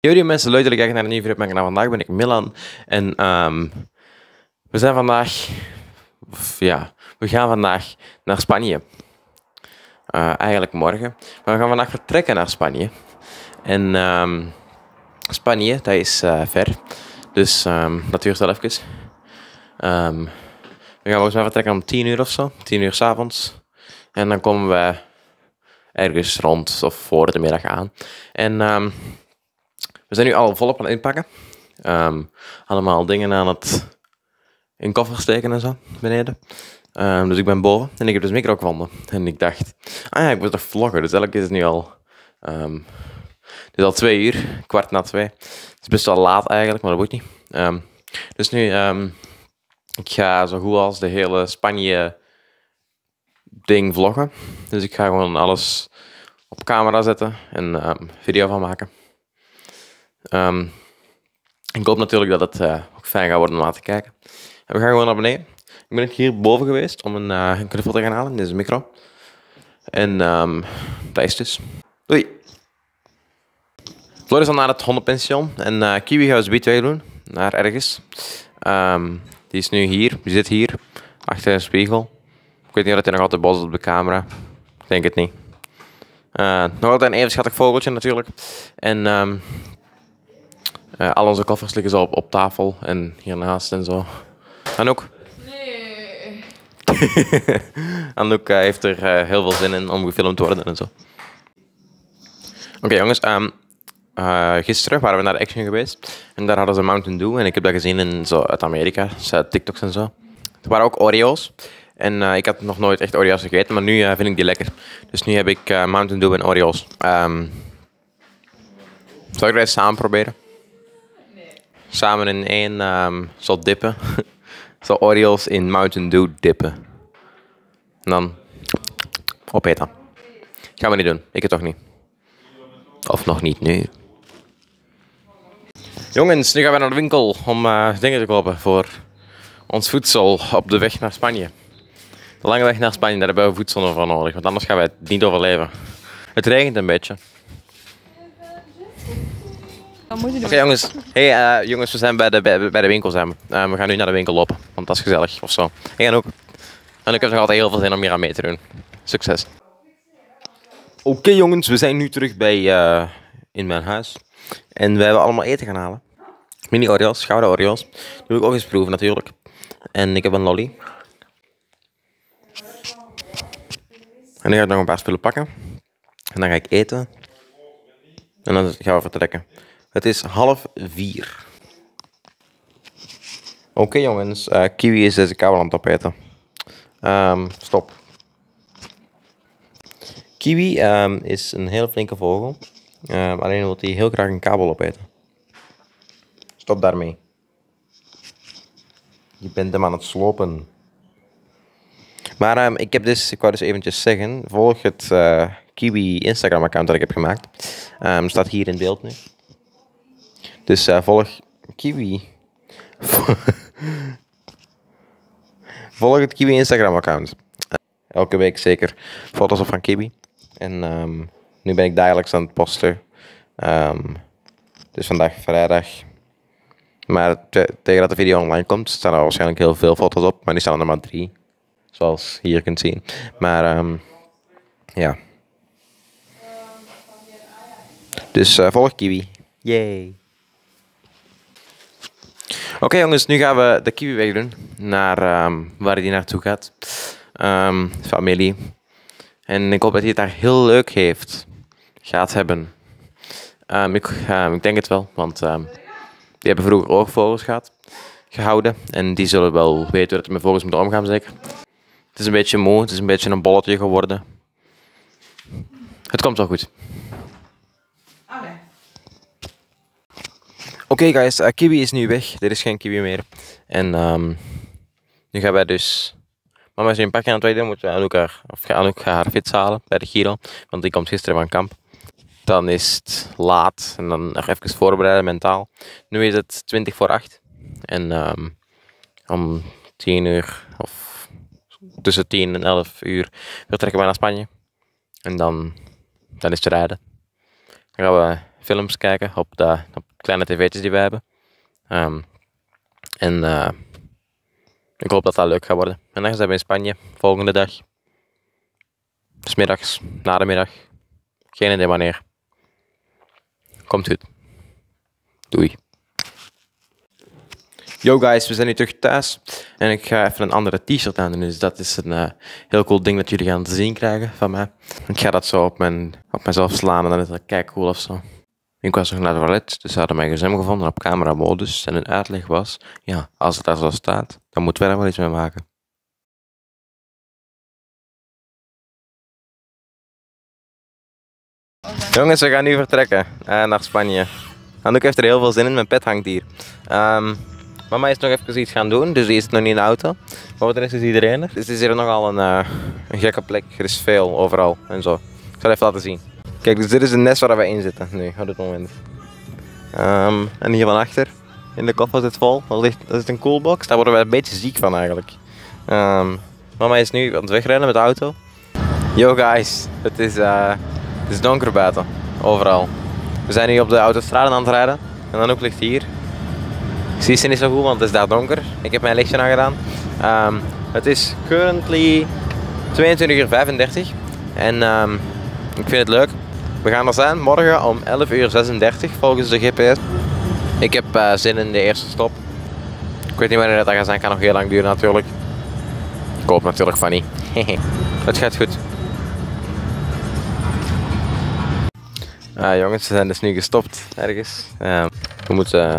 Yo mensen, leuk dat jullie kijken naar een nieuwe video op kanaal. Vandaag ben ik Milan en ehm, we zijn vandaag, ja, we gaan vandaag naar Spanje. Eh, eigenlijk morgen, maar we gaan vandaag vertrekken naar Spanje. En ehm, Spanje, dat is eh, ver, dus ehm, dat duurt wel even. We gaan volgens mij vertrekken om 10 uur of zo, 10 uur s avonds. En dan komen we ergens rond of voor de middag aan. En we zijn nu al volop aan het inpakken. Ehm, allemaal dingen aan het in koffers steken en zo, beneden. Ehm, dus ik ben boven en ik heb dus micro gevonden. En ik dacht, ah ja, ik moet toch vloggen. Dus eigenlijk is het nu al, is al twee uur, kwart na twee. Het is best wel laat eigenlijk, maar dat moet niet. Dus nu, ik ga zo goed als de hele Spanje ding vloggen. Dus ik ga gewoon alles op camera zetten en video van maken. Ehm, ik hoop natuurlijk dat het eh, ook fijn gaat worden om aan te kijken. En we gaan gewoon naar beneden. Ik ben hier boven geweest om een, uh, een knuffel te gaan halen. Een micro. En ehm dat is dus. Doei! Floor is al naar het hondenpension. En eh, Kiwi gaat dus B2 doen. Naar ergens. Ehm, die is nu hier. Die zit hier. Achter een spiegel. Ik weet niet of hij nog altijd boos op de camera. Ik denk het niet. Eh, nog altijd een even schattig vogeltje natuurlijk. En ehm, eh, al onze koffers liggen zo op, op tafel en hiernaast en zo. Anouk. Nee. Anouk eh, heeft er eh, heel veel zin in om gefilmd te worden en zo. Oké jongens, eh, gisteren waren we naar de Action geweest en daar hadden ze Mountain Dew en ik heb dat gezien in zo uit Amerika, dus, TikToks en zo. Er waren ook Oreo's en ik had nog nooit echt Oreo's gegeten, maar nu vind ik die lekker. Dus nu heb ik Mountain Dew en Oreo's. Ehm zal ik dat samen proberen? Samen in één ehm zo dippen. zo Oreo's in Mountain Dew dippen. En dan opeten. Gaan we niet doen. Ik het toch niet. Of nog niet nu. Jongens, nu gaan we naar de winkel om eh, dingen te kopen voor ons voedsel op de weg naar Spanje. De lange weg naar Spanje, daar hebben we voedsel voor nodig, want anders gaan wij het niet overleven. Het regent een beetje. Oké jongens, hey, eh, jongens, we zijn bij de, bij, bij de winkel. Zijn we. Eh, we gaan nu naar de winkel lopen, want dat is gezellig of zo. Hey, en ook. En ik heb nog altijd heel veel zin om hier aan mee te doen. Succes. Oké jongens, we zijn nu terug bij, eh, in mijn huis. En we hebben allemaal eten gaan halen. Mini Oreos, gouden Oreos. Die wil ik ook eens proeven natuurlijk. En ik heb een lolly. En nu ga ik nog een paar spullen pakken. En dan ga ik eten. En dan gaan we vertrekken. Het is half vier. Oké jongens, eh, Kiwi is deze kabel aan het opeten. Ehm, stop. Kiwi ehm, is een hele flinke vogel. Ehm, alleen wil hij heel graag een kabel opeten. Stop daarmee. Je bent hem aan het slopen. Maar ik heb dus, ik wou dus eventjes zeggen, volg het eh, Kiwi Instagram account dat ik heb gemaakt. Staat hier in beeld nu. Dus eh, volg Kiwi. volg het Kiwi Instagram account. elke week zeker foto's op van Kiwi. En ehm, nu ben ik dagelijks aan het posten. Ehm, dus vandaag vrijdag. Maar te- tegen dat de video online komt, staan er waarschijnlijk heel veel foto's op. Maar die staan er maar drie. Zoals je hier kunt zien. Maar ehm, ja. Dus eh, volg Kiwi. Yay. Oké jongens, nu gaan we de Kiwi weg doen. Naar ehm, waar hij naartoe gaat. Ehm, familie. En ik hoop dat hij het daar heel leuk heeft. Gaat hebben. Ehm, ik, ik denk het wel, want die hebben vroeger oogvogels gehad, gehouden. En die zullen wel weten hoe het met vogels moet omgaan, zeker. Het is een beetje moe, het is een beetje een bolletje geworden. Het komt wel goed. Oké guys, eh, Kiwi is nu weg. Er is geen Kiwi meer. En ehm, nu gaan wij dus... Mama is een pakje aan het rijden. Moeten we Anouk haar, of ga Anouk gaat haar fiets halen bij de Giro. Want die komt gisteren van kamp. Dan is het laat. En dan nog even voorbereiden mentaal. Nu is het 20 voor 8. En ehm, om 10 uur of tussen 10 en 11 uur vertrekken wij naar Spanje. En dan, dan is het rijden. Dan gaan we films kijken op de kleine tv'tjes die we hebben. Ehm, en eh, ik hoop dat dat leuk gaat worden. En dan zijn we in Spanje volgende dag. Dus middags, na de middag. Geen idee wanneer. Komt goed. Doei. Yo guys, we zijn nu terug thuis. En ik ga even een andere t-shirt aan doen. Dus dat is een eh, heel cool ding dat jullie gaan zien krijgen van mij. Ik ga dat zo op, mijn, op mezelf slaan en dan is dat kijk cool of zo. Ik was nog naar de toilet, dus ze hadden mijn gsm gevonden op camera modus. En hun uitleg was, ja, als het daar zo staat, dan moeten wij daar wel iets mee maken. Jongens, we gaan nu vertrekken eh, naar Spanje. Anouk heeft er heel veel zin in, mijn pet hangt hier. Ehm, mama is nog even iets gaan doen, dus die is nog niet in de auto. Maar voor de rest is iedereen er. Dus het is hier nogal een, eh, een gekke plek. Er is veel overal en zo. Ik zal het even laten zien. Kijk, dus dit is een nest waar we in zitten nu, op dit moment. Ehm, en hier van achter, in de koffer zit vol. Dat, ligt, dat is een coolbox. Daar worden we een beetje ziek van eigenlijk. Ehm, mama is nu aan het wegrennen met de auto. Yo guys, het is, eh, het is donker buiten. Overal. We zijn nu op de autostrade aan het rijden. En dan ook ligt hier. Ik zie ze niet zo goed, want het is daar donker. Ik heb mijn lichtje aangedaan. Ehm het is currently 22 uur 35. En ik vind het leuk. We gaan er zijn morgen om 11 uur 36 volgens de GPS. Ik heb eh, zin in de eerste stop. Ik weet niet wanneer dat gaat zijn. kan nog heel lang duren natuurlijk. Ik hoop natuurlijk van niet. het gaat goed. Ah, jongens, we zijn dus nu gestopt ergens. Eh, we moeten eh,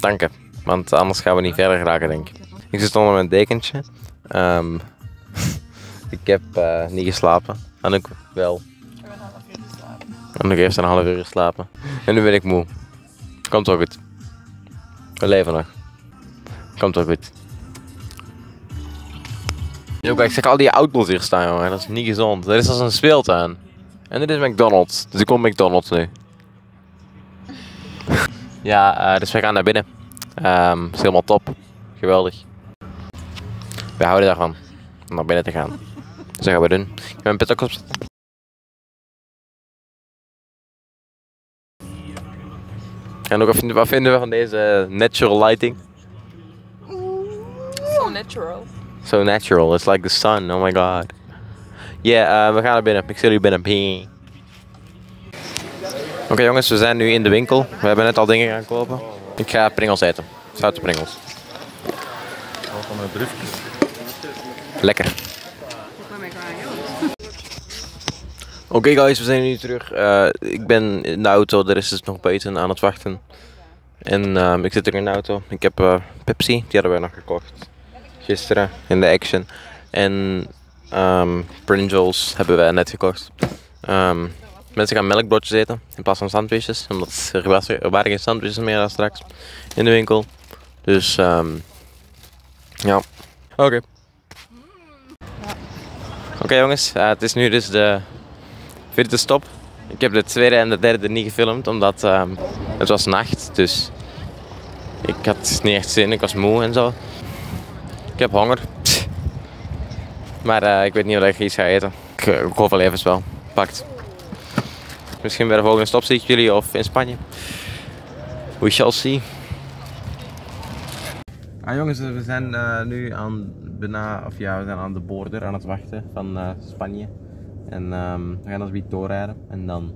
tanken, want anders gaan we niet verder geraken, denk ik. Ik zit onder mijn dekentje. Ehm, ik heb niet geslapen. Anouk wel. Anouk heeft een half uur geslapen. En nu ben ik moe. Komt wel goed. We leven nog. Komt wel goed. Kijk, ik zeg al die auto's hier staan, jongen. Dat is niet gezond. Dat is als een speeltuin. En dit is McDonald's. Dus ik kom McDonald's nu. ja, eh, dus we gaan naar binnen. Ehm is helemaal top. Geweldig. We houden daarvan. Om naar binnen te gaan. Dus dat gaan we doen. Ik heb mijn pet ook. En ook wat vinden, we van deze natural lighting? So natural. So natural. It's like the sun. Oh my god. Ja, eh, we gaan naar binnen. Ik zie jullie binnen. Oké jongens, we zijn nu in de winkel. We hebben net al dingen gaan kopen. Ik ga pringels eten. Zoute pringels. Lekker. Oké guys, we zijn nu terug. Eh, ik ben in de auto, de rest is nog buiten aan het wachten. En ehm, ik zit er in de auto. Ik heb eh, Pepsi, die hadden wij nog gekocht. Gisteren in de Action. En ehm Pringles hebben wij net gekocht. Ehm, mensen gaan melkbroodjes eten in plaats van sandwiches. Omdat er, was, er waren geen sandwiches meer dan straks in de winkel. Dus ja. Oké. Oké jongens, eh, het is nu dus de vierde stop. Ik heb de tweede en de derde niet gefilmd omdat ehm, het was nacht. Dus ik had niet echt zin, ik was moe en zo. Ik heb honger. Maar eh, ik weet niet of ik iets ga eten. Ik, eh, ik hoop wel even wel. Pakt. Misschien bij de volgende stop zie ik jullie of in Spanje. We shall see. Ah jongens, we zijn eh, nu aan bijna, of ja, we zijn aan de border aan het wachten van Spanje. En ehm, we gaan als wie doorrijden. En dan,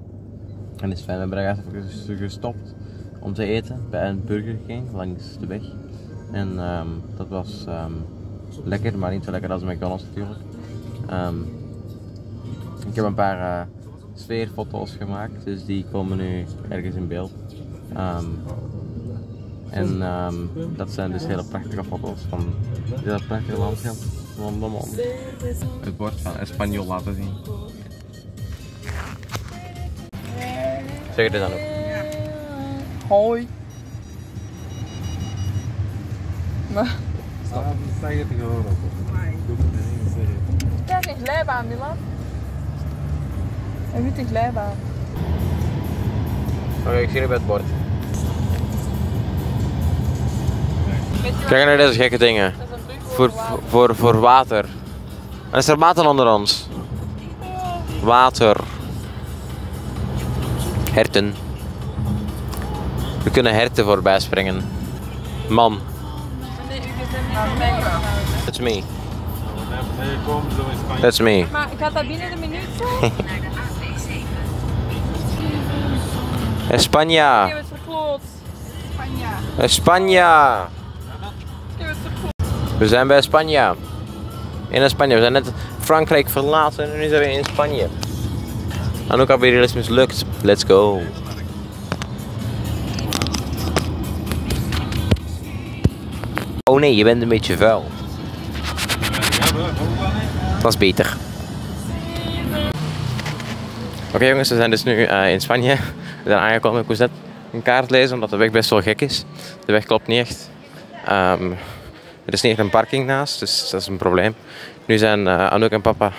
dan is fijn. We daar even gestopt om te eten bij een Burger King langs de weg. En ehm, dat was ehm, lekker, maar niet zo lekker als McDonald's natuurlijk. Ik heb een paar eh, sfeerfoto's gemaakt, dus die komen nu ergens in beeld. En dat zijn dus hele prachtige foto's van dit prachtige landschap. Rondom ons. Het bord van Espanol laten zien. Zeg dit dan ook? Hoi. Maar Zeg het gewoon op. is een glijbaan, Milan. Een witte glijbaan. Oké, ik zie jullie bij het bord. Kijk naar deze gekke dingen. Voor, voor, voor water. En is er water onder ons? Water. Herten. We kunnen herten voorbij springen. Man, that's me. That's me. Maar gaat dat binnen de minuut zijn? España. Ik We zijn bij Spanje. In Spanje. We zijn net Frankrijk verlaten en nu zijn we in Spanje. En ook alweer is mislukt. Let's go. Oh nee, je bent een beetje vuil. Dat is beter. Oké jongens, we zijn dus nu eh, in Spanje. We zijn aangekomen. Ik moest net een kaart lezen omdat de weg best wel gek is. De weg klopt niet echt. Ehm, er is niet echt een parking naast, dus dat is een probleem. Nu zijn eh, Anouk en papa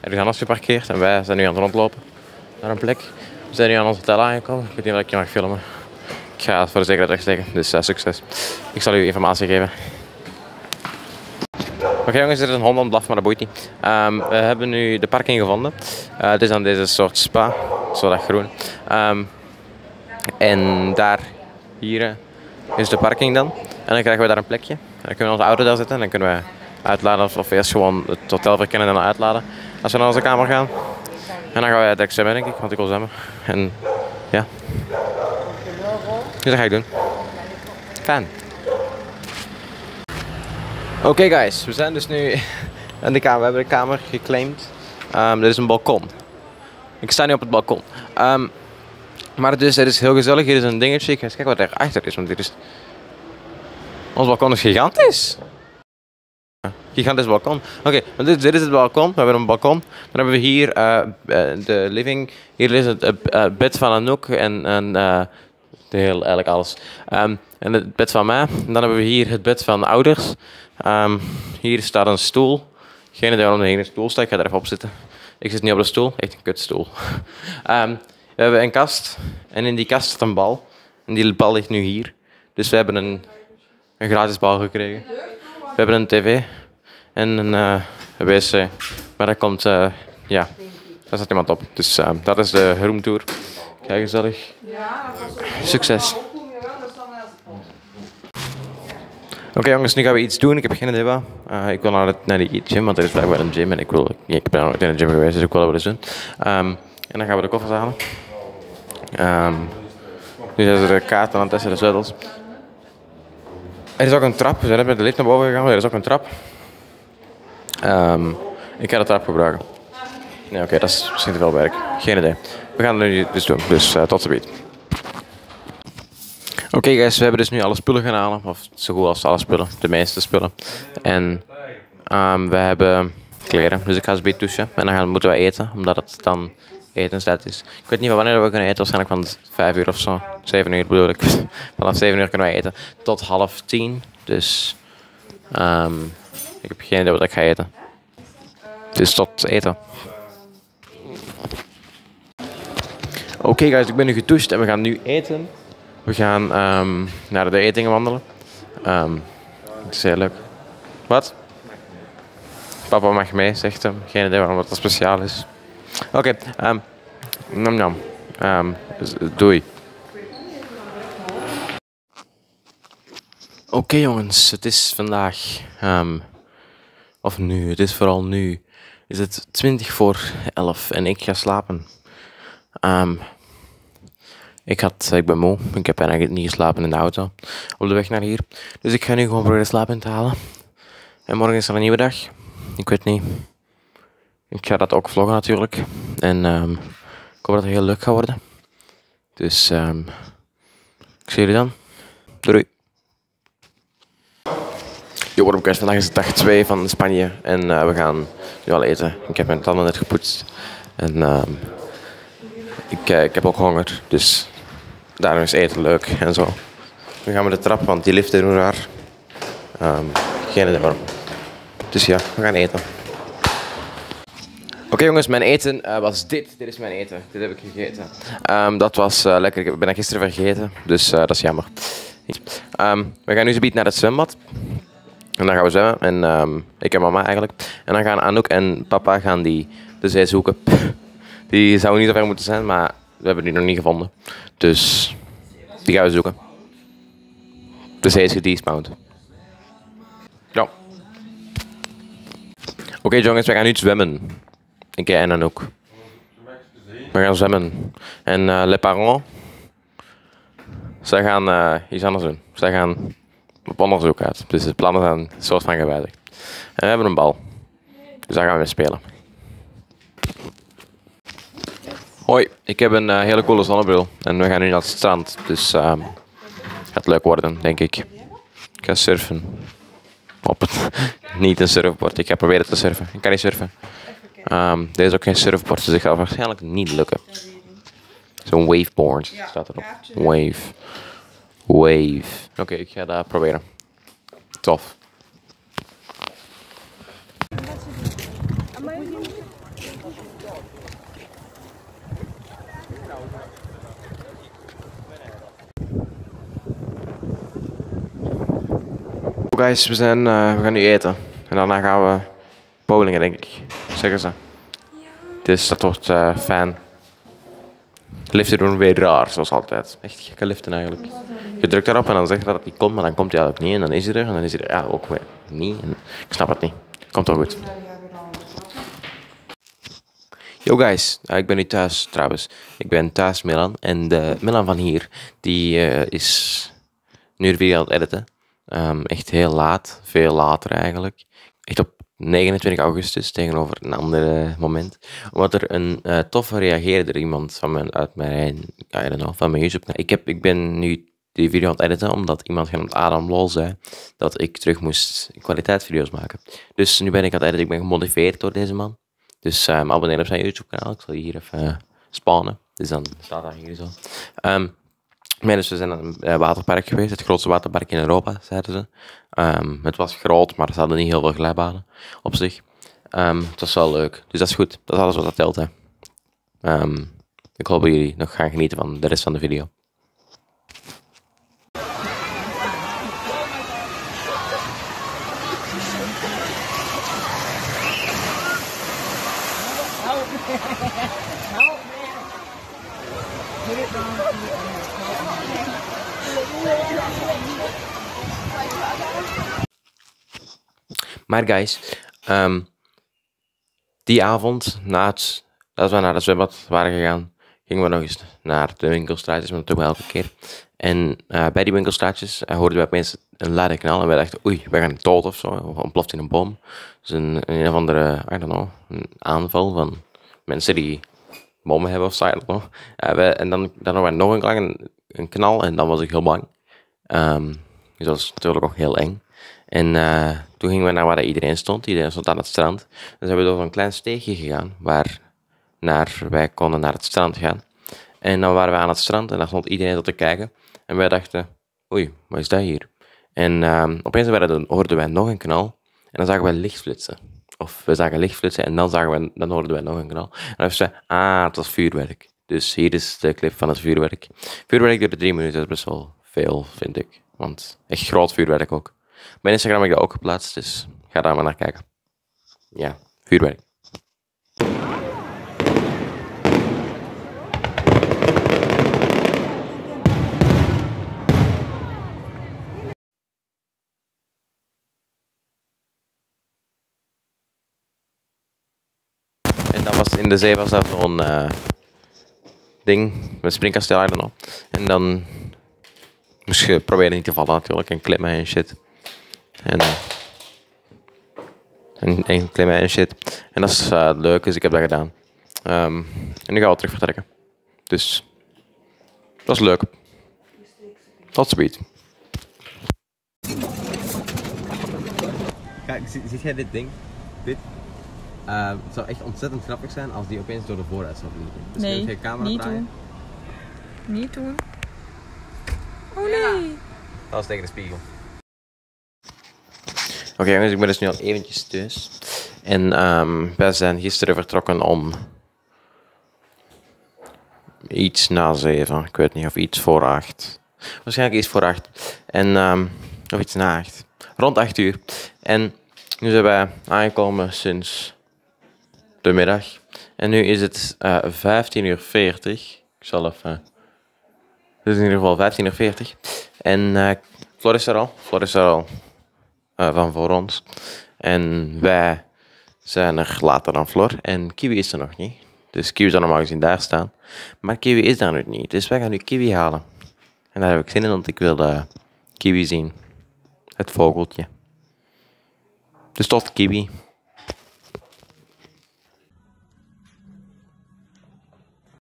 ergens anders geparkeerd en wij zijn nu aan het rondlopen naar een plek. We zijn nu aan ons hotel aangekomen. Ik weet niet of ik je mag filmen. Ik ga het voor de zekerheid wegsteken, dus eh, succes. Ik zal u informatie geven. Oké jongens, er is een hond aan het maar dat boeit niet. Ehm, we hebben nu de parking gevonden. Eh, het is aan deze soort spa, zo dat groen. Ehm, en daar, hier, is de parking dan. En dan krijgen we daar een plekje. Dan kunnen we onze auto daar zetten en dan kunnen we uitladen of, eerst gewoon het hotel verkennen en dan uitladen. Als we naar onze kamer gaan. En dan gaan we direct zwemmen denk ik, want ik wil zwemmen. En ja. Dus dat ga ik doen. Fijn. Oké guys, we zijn dus nu in de kamer. We hebben de kamer geclaimd. Ehm er is een balkon. Ik sta nu op het balkon. Ehm, maar dus, het is heel gezellig. Hier is een dingetje. Ik ga eens kijken wat er achter is, want dit is... Ons balkon is gigantisch. Gigantisch balkon. Oké, dit, is het balkon. We hebben een balkon. Dan hebben we hier eh, eh, de living. Hier is het eh, bed van Anouk en, en eh, de heel, eigenlijk alles. Ehm, en het bed van mij. En dan hebben we hier het bed van de ouders. Ehm, hier staat een stoel. Geen idee waarom er een stoel staat. Ik ga er even op zitten. Ik zit niet op de stoel. Echt een kutstoel. Ehm, we hebben een kast. En in die kast staat een bal. En die bal ligt nu hier. Dus we hebben een, een gratis bal gekregen. We hebben een tv. En een eh, wc. Maar daar komt... eh, ja, daar staat iemand op. Dus eh, dat is de roomtour. Kijk, gezellig. Succes. Oké jongens, nu gaan we iets doen. Ik heb geen idee wat. Ik wil naar, het, naar die gym, want er is blijkbaar een gym. En ik, wil, ik ben nog in een gym geweest, dus ik wil dat wel eens doen. Ehm, en dan gaan we de koffers halen. Ehm, nu zijn ze de kaarten aan het testen, de sleutels. Er is ook een trap. We zijn met de lift naar boven gegaan, maar er is ook een trap. Ehm, ik ga de trap gebruiken. Nee, oké, dat is misschien te veel werk. Geen idee. We gaan het nu dus doen, dus eh, tot ziens. Oké guys, we hebben dus nu alle spullen gaan halen. Of zo goed als alle spullen, de meeste spullen. En ehm, we hebben kleren, dus ik ga eens douchen. En dan gaan, moeten we eten, omdat het dan etenstijd is. Ik weet niet van wanneer we kunnen eten, waarschijnlijk van 5 uur of zo. 7 uur bedoel ik. Vanaf 7 uur kunnen wij eten tot half 10. Dus ehm, ik heb geen idee wat ik ga eten. Dus tot eten. Oké guys, ik ben nu gedoucht en we gaan nu eten. We gaan ehm, naar de etingen wandelen. Ehm het is heel leuk. Wat? Papa mag mee, zegt hem. Geen idee waarom dat speciaal is. Oké, ehm nam nam. Z- doei. Oké jongens, het is vandaag, ehm, of nu, het is vooral nu, is het 20 voor 11 en ik ga slapen. Ehm, ik, had, ik ben moe. Ik heb eigenlijk niet geslapen in de auto op de weg naar hier. Dus ik ga nu gewoon proberen slaap in te halen. En morgen is er een nieuwe dag. Ik weet niet. Ik ga dat ook vloggen natuurlijk. En ehm, ik hoop dat het heel leuk gaat worden. Dus ehm, ik zie jullie dan. Doei. Yo, up guys? Vandaag is het dag 2 van Spanje. En eh, we gaan nu al eten. Ik heb mijn tanden net gepoetst. En ehm, ik, eh, ik heb ook honger, dus daarom is eten leuk en zo. We gaan met de trap, want die liften doen raar. Geen idee waarom. Dus ja, we gaan eten. Oké jongens, mijn eten eh, was dit. Dit is mijn eten. Dit heb ik gegeten. Ehm, dat was eh, lekker. Ik ben gisteren vergeten, dus eh, dat is jammer. Ehm, we gaan nu zometeen naar het zwembad. En dan gaan we zwemmen. En ehm, ik en mama eigenlijk. En dan gaan Anouk en papa gaan die de zee zoeken. Die zou niet zo ver moeten zijn, maar we hebben die nog niet gevonden. Dus die gaan we zoeken. Dus hij is gedespawned. Ja. Oké jongens, we gaan nu zwemmen. En ook. We gaan zwemmen. En eh les zij gaan eh, iets anders doen. Zij gaan op onderzoek uit. Dus de plannen zijn een soort van gewijzigd. En we hebben een bal. Dus daar gaan we spelen. Hoi, ik heb een eh, hele coole zonnebril. En we gaan nu naar het strand. Dus ehm gaat leuk worden, denk ik. Ik ga surfen. Op het, niet een surfboard. Ik ga proberen te surfen. Ik kan niet surfen. Deze is ook geen surfboard, dus ik ga het waarschijnlijk niet lukken. Zo'n waveboard staat erop. Wave. Wave. Oké, ik ga dat proberen. Tof. Guys, we, zijn, eh, we gaan nu eten. En daarna gaan we bowlingen, denk ik. Zeggen ze. Dus dat wordt eh, fijn. Liften doen weer raar, zoals altijd. Echt gekke liften eigenlijk. Je drukt daarop en dan zegt dat het niet komt, maar dan komt hij eigenlijk niet. En dan is hij er en dan is hij er ja, ook weer niet. Ik snap het niet. Komt wel goed. Yo guys, Eh, ik ben nu thuis trouwens. Ik ben thuis Milan. En de Milan van hier, die eh, is nu video aan het editen. Ehm, echt heel laat, veel later eigenlijk. Echt op 29 augustus tegenover een ander moment. Omdat er een eh, toffe reageerde er iemand van mijn, uit mijn, know, van mijn YouTube. Ik, heb, ik ben nu die video aan het editen omdat iemand genaamd Adam Lol zei dat ik terug moest kwaliteitsvideo's maken. Dus nu ben ik aan het editen. Ik ben gemotiveerd door deze man. Dus um, abonneer op zijn YouTube kanaal. Ik zal hier even eh, spannen. Dus dan staat dat hier zo. Ehm, maar dus we zijn een eh, waterpark geweest, het grootste waterpark in Europa, zeiden ze. Ehm, het was groot, maar ze hadden niet heel veel glijbanen op zich. Ehm, het was wel leuk, dus dat is goed. Dat is alles wat dat telt. Hè. Ehm, ik hoop dat jullie nog gaan genieten van de rest van de video. Maar guys, ehm, die avond, na het, dat we naar het zwembad waren gegaan, gingen we nog eens naar de winkelstraatjes, maar dat doen we elke keer. En eh, bij die winkelstraatjes eh, hoorden we opeens een luide knal en wij dachten, oei, we gaan dood of zo, of ontploft in een boom. Dus een, een of andere, I don't know, een aanval van mensen die bommen hebben of zo, en dan, dan hadden we nog een klang, een, een knal en dan was ik heel bang. Ehm, dus dat was natuurlijk ook heel eng. En eh, toen gingen we naar waar iedereen stond. Iedereen stond aan het strand. Dan zijn we door een klein steegje gegaan waar naar, wij konden naar het strand gaan. En dan waren we aan het strand en daar stond iedereen tot te kijken. En wij dachten, oei, wat is dat hier? En ehm, opeens werden, hoorden wij nog een knal. En dan zagen wij licht flitsen. Of we zagen licht flitsen en dan, zagen we, dan hoorden wij nog een knal. En dan we, ah, het was vuurwerk. Dus hier is de clip van het vuurwerk. Vuurwerk duurde drie minuten, dat is best wel veel, vind ik. Want echt groot vuurwerk ook. Mijn Instagram heb ik dat ook geplaatst, dus ga daar maar naar kijken. Ja, vuurwerk. In de zee was dat zo'n eh, ding met springkasteel, don't know. En dan moest je proberen niet te vallen natuurlijk en klimmen en shit. En, en, en klimmen en shit. En dat is eh, leuk, dus ik heb dat gedaan. Ehm, en nu gaan we terug vertrekken. Dus dat is leuk. Tot ziens. Kijk, ziet jij dit ding? Dit? Eh, het zou echt ontzettend grappig zijn als die opeens door de vooruit zou vliegen. Dus Nee, je camera niet draaien? doen. Niet doen. Oh nee. Dat is tegen de spiegel. Oké jongens, ik ben dus nu al eventjes thuis. En ehm wij zijn gisteren vertrokken om iets na zeven. Ik weet niet of iets voor acht. Waarschijnlijk iets voor acht. En, ehm, of iets na acht. Rond acht uur. En nu zijn wij aangekomen sinds de middag. En nu is het 15 uur 40. Ik zal even... Het is in ieder geval 15 of 40. En eh Flor is er al. Flor is er al eh, van voor ons. En wij zijn er later dan Flor. En Kiwi is er nog niet. Dus Kiwi zou normaal gezien daar staan. Maar Kiwi is daar nu niet. Dus wij gaan nu Kiwi halen. En daar heb ik zin in, want ik wil Kiwi zien. Het vogeltje. Dus tot Kiwi.